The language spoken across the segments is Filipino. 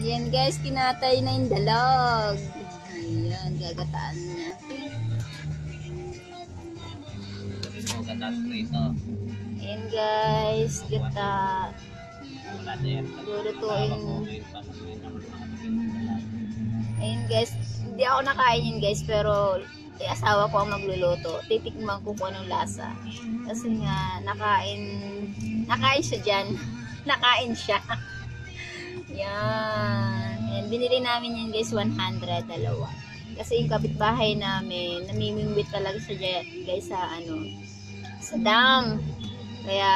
Yan guys, kinatay na yung dalag. Ayan, gagataan niya. Ayan guys, gata. Lulutuin. Ayun guys, hindi ako nakain yun guys, pero eh, asawa ko ang magluluto. Titikman ko kung anong lasa. Kasi nga, nakain, nakain siya dyan. nakain siya. Yan. And binili namin yan guys, 100, dalawa. Kasi yung kapitbahay namin, namimingwit talaga dyan, guys sa ano, sa dam. Kaya,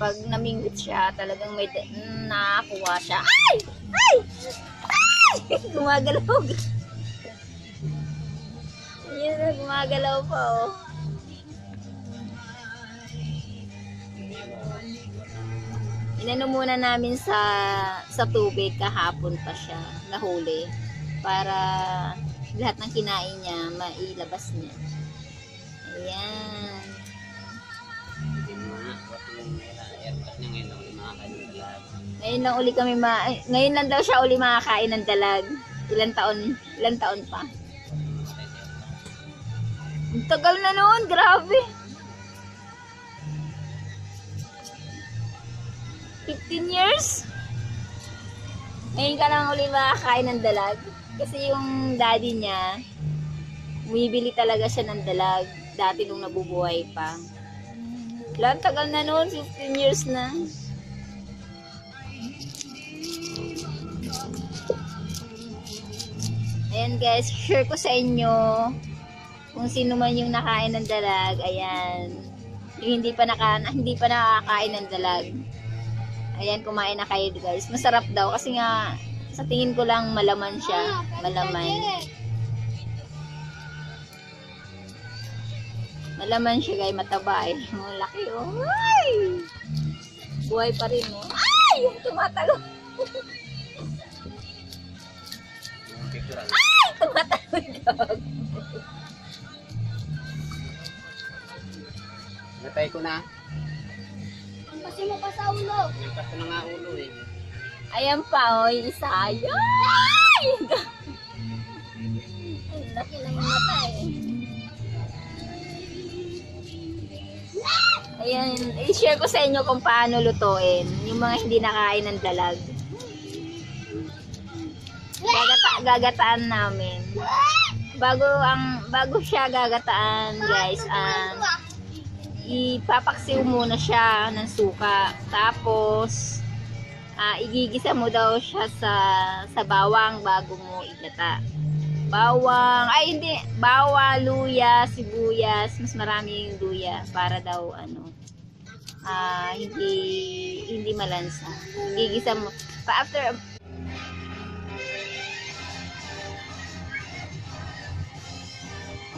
pag namingwit siya, talagang may mm, nakakuha siya. Ay! Ay! Ay! Gumagalaw. Na, gumagalaw pa, oh. Inano muna namin sa sa tubig kahapon pa siya, nahuli. Para lahat ng kinain niya, mailabas niya. Ayan. Ngayon lang uli kami ma... ay, Ngayon lang daw siya uli makakain ng dalag. Ilan taon, ilan taon pa. Ang tagal na noon, grabe. 15 years? Ngayon ka lang uli makakain ng dalag. Kasi yung daddy niya, bumibili talaga siya ng dalag dati nung nabubuhay pa. Wala, ang tagal na noon, 15 years na. Ayan guys, share ko sa inyo kung sino man yung nakain ng dalag. Ayan. Yung hindi pa naka, hindi pa nakakain ng dalag. Ayan, kumain na kayo guys. Masarap daw kasi nga sa tingin ko lang malaman siya. Malaman. Malaman siya guys, mataba eh. Oh, laki oh. Ay! Buhay pa rin oh. Ay! Tumatalo. Picture Ay! Tumatalo. Natay ko na. Kasi mo pa sa ulo. Nagpas ko na nga ulo eh. Ayan pa, oh, yung isa. Ay! Ang laki ng mata eh. Ayan, i-share ko sa inyo kung paano lutuin yung mga hindi nakain ng dalag. Gagata gagataan namin. Bago ang bago siya gagataan, guys, um, ipapaksiw muna siya ng suka. Tapos, ah, igigisa mo daw siya sa sa bawang bago mo igata. Bawang, ay hindi, bawang, luya, sibuyas, mas marami yung luya para daw ano, ah, hindi hindi malansa. Igigisa mo. Pa after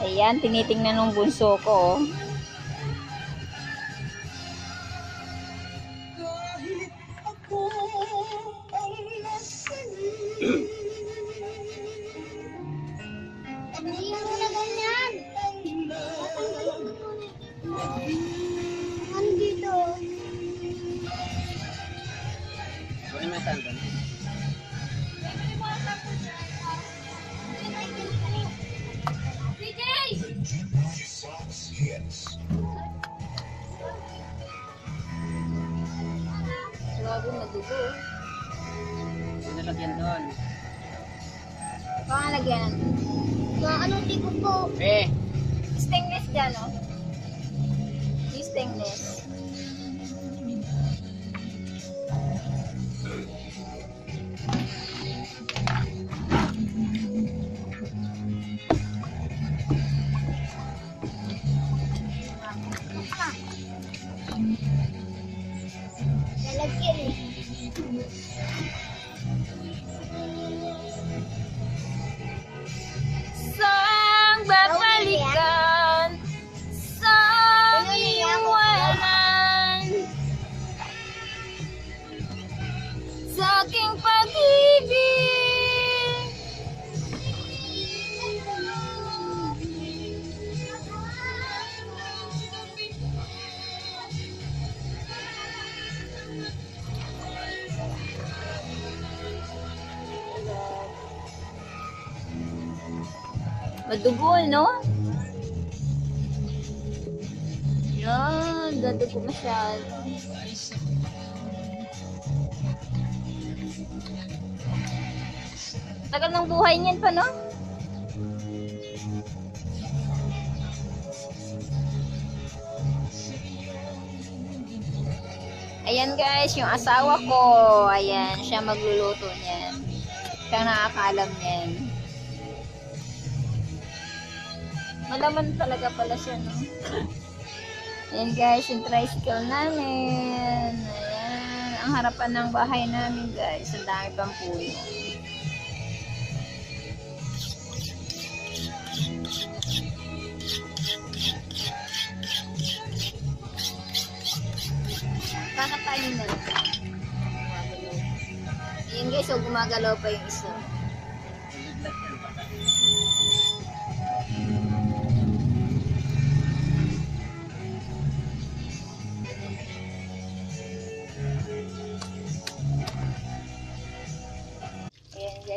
Ayan, tinitingnan ng bunso ko. oh. Grabe, madugo. Ano nalagyan doon? Pangalagyan. Mga anong tipo po? Eh! Stainless dyan, oh. Madugol, no? Yan, dadugo masyado. Tagal ng buhay niyan pa, no? Ayan guys, yung asawa ko. Ayan, siya magluluto niyan. Siya nakakaalam niyan. Malaman talaga pala siya, no? Ayan guys, yung tricycle namin. Ayan, ang harapan ng bahay namin guys. Ang dami pang puno. Kakatayin na lang. Ayan guys, so gumagalaw pa yung isa.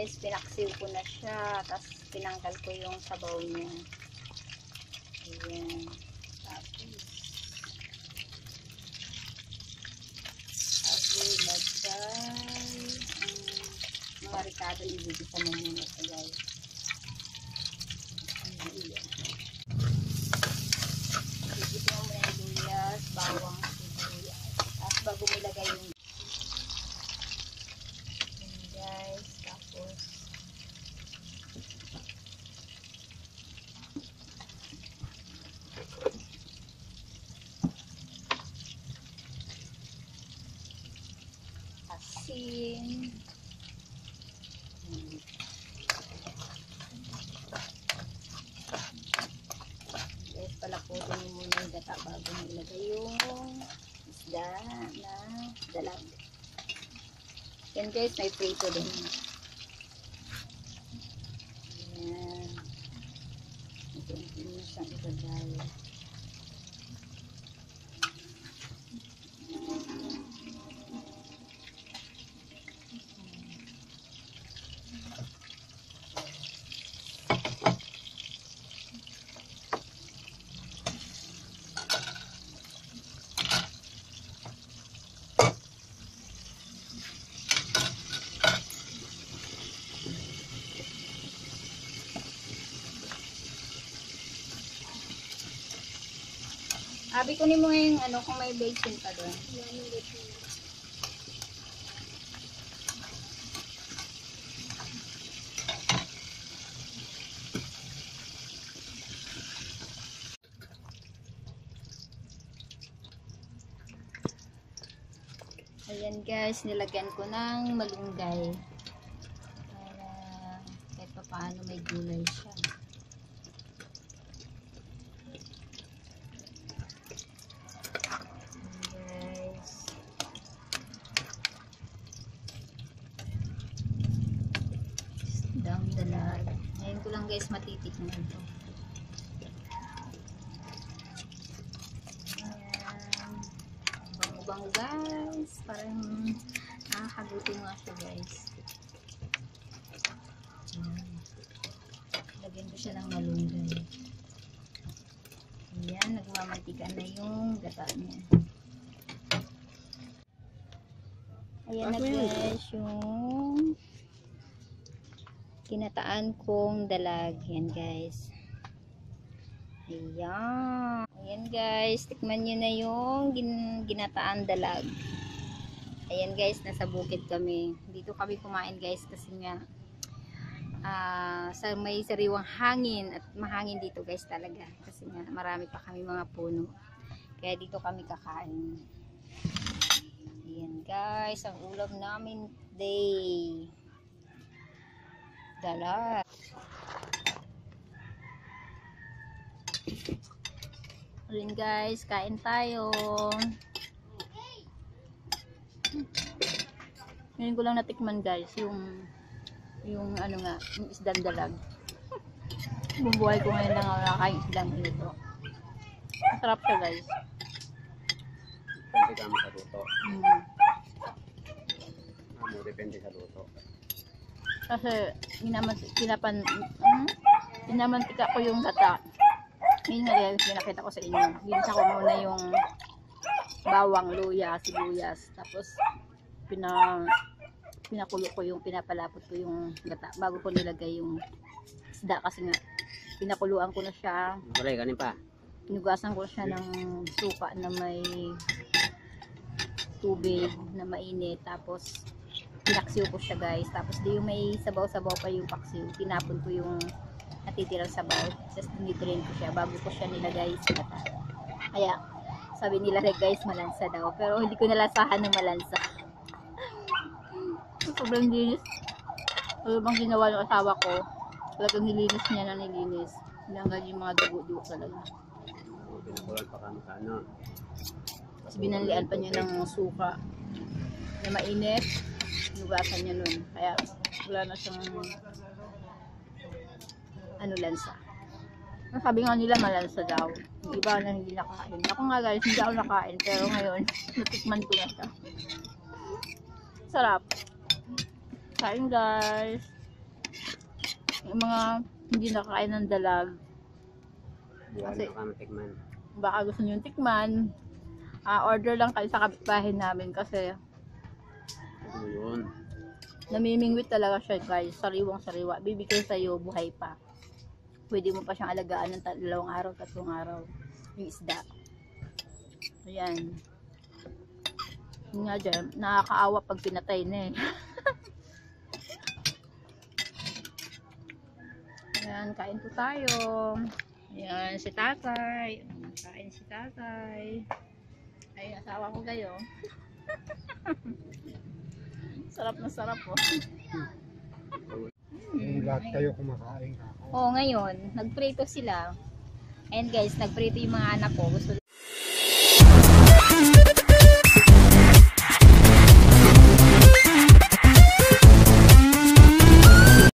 Guys, pinaksiw ko na siya. Tapos pinanggal ko yung sabaw niya. Ayan. Tapos, ako lagay ang mga ricado mo muna ito guys. Ayan. Ibibisa mo muna yung luyas, bawang, sibuyas. Tapos bago mo ilagay yung Ayan, guys. Tapos, asin. Hmm. Guys, palaputin mo muna yung gata bago mo ilagay yung isda na dalag. Yan guys, may prito din. Yan. Ito yung pinusang ibagay. Abi, kunin mo yung ano, kung may basin pa doon. Ayan guys, nilagyan ko ng malunggay. Para kahit pa paano may gulay siya. guys. Dang dalag. Ngayon ko lang guys matitikman ito. Bango-bango guys. Parang nakakaguti nga siya guys. Ayan. Lagyan ko siya ng malunggay. Ayan, nagmamantika na yung gata niya. Ayan na guys, yung kinataan kong dalag. Ayan guys. Ayan. Ayan guys, tikman nyo na yung gin ginataan dalag. Ayan guys, nasa bukid kami. Dito kami kumain guys kasi nga ah, sa may sariwang hangin at mahangin dito guys talaga kasi nga marami pa kami mga puno kaya dito kami kakain ayan guys ang ulam namin dala Ayun guys, kain tayo. Ngayon ko lang natikman guys, yung yung ano nga, yung isdang dalag. Bumbuhay ko ngayon lang ako nakakain isdang ito. Masarap siya guys. Depende kami sa luto. Mm. Ano, depende sa luto. Kasi minaman, pinapan, hmm? Pinamantika ko yung gata. Yun nga guys, pinakita ko sa inyo. Ginisa ko muna yung bawang, luya, sibuyas. Tapos, pina pinakulo ko yung pinapalapot ko yung gata bago ko nilagay yung isda kasi nga pinakuluan ko na siya Wala, kanin pa. Pinugasan ko siya ng suka na may tubig na mainit. Tapos, pinaksiw ko siya guys. Tapos, di yung may sabaw-sabaw pa yung paksiw. Tinapon ko yung natitirang sabaw. Tapos, dinidrain ko siya bago ko siya nilagay sa gata. Kaya, sabi nila rin guys, malansa daw. Pero, hindi ko nalasahan ng malansa. Sobrang linis. Ano bang ginawa ng asawa ko? Talagang nilinis niya na nilinis. Tinanggal yung mga dugo-dugo talaga. Pinakulan pa kami sa ano. Tapos binanlian pa niya ng suka na mainit. Nugasan niya nun. Kaya wala na siyang ano lansa. Sabi nga nila malansa daw. Yung iba na hindi nakain. Ako nga guys, hindi ako nakain. Pero ngayon, natikman ko na siya. Sarap. Kain guys. Yung mga hindi nakain ng dalag, Kasi- baka gusto nyo tikman, ah, order lang kayo sa kapitbahay namin kasi Yun? namimingwit talaga siya guys, sariwang sariwa. Bibigay sa'yo buhay pa. Pwede mo pa siyang alagaan ng dalawang araw, tatlong araw. Yung isda. Ayan. Yun nga dyan, nakakaawa pag pinatay na eh. Ayan, kain po tayo. Ayan, si tatay. Kain si tatay. Ay, asawa ko kayo. sarap na sarap oh. Yung lahat kayo kumakain. Oo, ngayon, nagprito sila. And guys, nagprito yung mga anak ko. Gusto